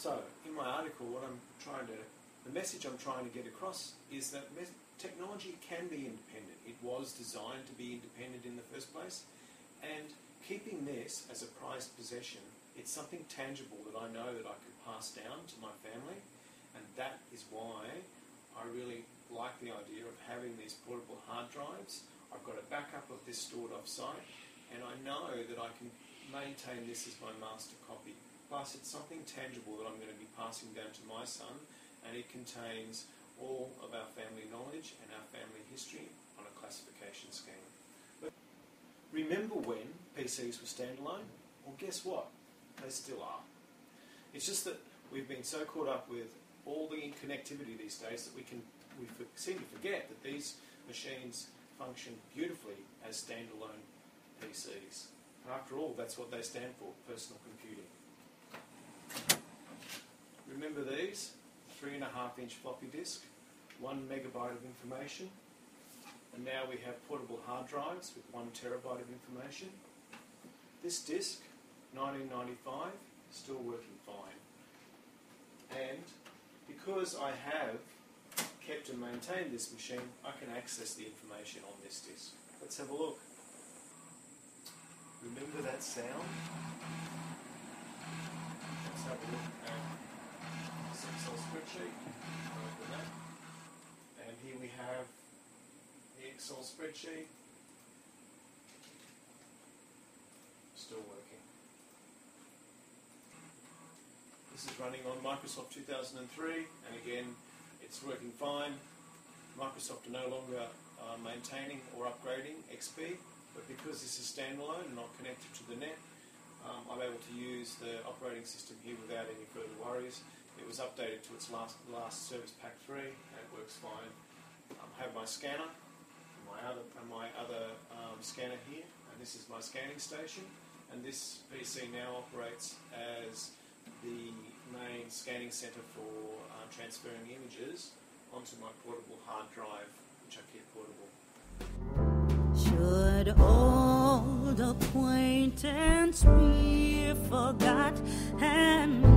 So, in my article, what I'm trying to, the message I'm trying to get across is that technology can be independent. It was designed to be independent in the first place, and keeping this as a prized possession, it's something tangible that I know that I could pass down to my family, and that is why I really like the idea of having these portable hard drives. I've got a backup of this stored off-site, and I know that I can maintain this as my master copy. Plus, it's something tangible that I'm going to be passing down to my son, and it contains all of our family knowledge and our family history on a classification scheme. Remember when PCs were standalone? Well, guess what? They still are. It's just that we've been so caught up with all the connectivity these days that we can we seem to forget that these machines function beautifully as standalone PCs. After all, that's what they stand for, personal computing. Remember these? Three and a half inch floppy disk, one megabyte of information, and now we have portable hard drives with one terabyte of information. This disk, 1995, still working fine. And because I have kept and maintained this machine, I can access the information on this disk. Let's have a look. Remember that sound? Let's have a look Excel spreadsheet. And here we have the Excel spreadsheet. Still working. This is running on Microsoft 2003, and again, it's working fine. Microsoft are no longer uh, maintaining or upgrading XP, but because this is standalone and not connected to the net, um, I'm able to use the operating system here without any further worries. It was updated to its last last service pack 3 and it works fine. Um, I have my scanner, and my other, and my other um, scanner here, and this is my scanning station. And this PC now operates as the main scanning center for uh, transferring images onto my portable hard drive, which I keep portable. Should old acquaintance be forgot and